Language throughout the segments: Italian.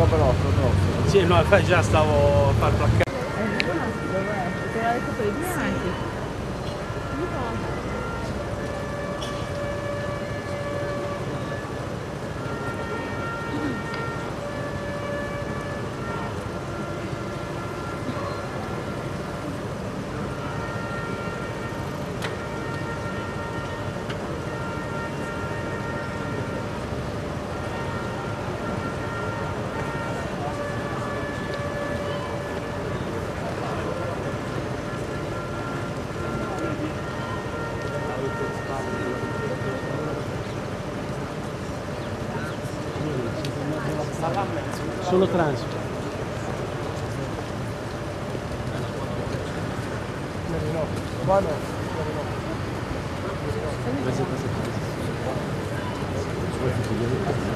troppo nostro, troppo. Sì, no, infatti già stavo a far placcare. Poteva detto per i bianchi. Solo transito. Qua no. Ehi!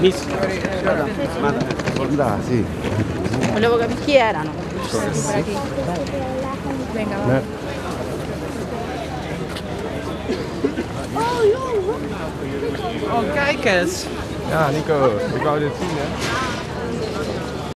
Miss. Manda. sí. Lo que quieran. Por aquí. Venga. Oh, kijk eens. Ja, Nico, ik wou dit zien, hè.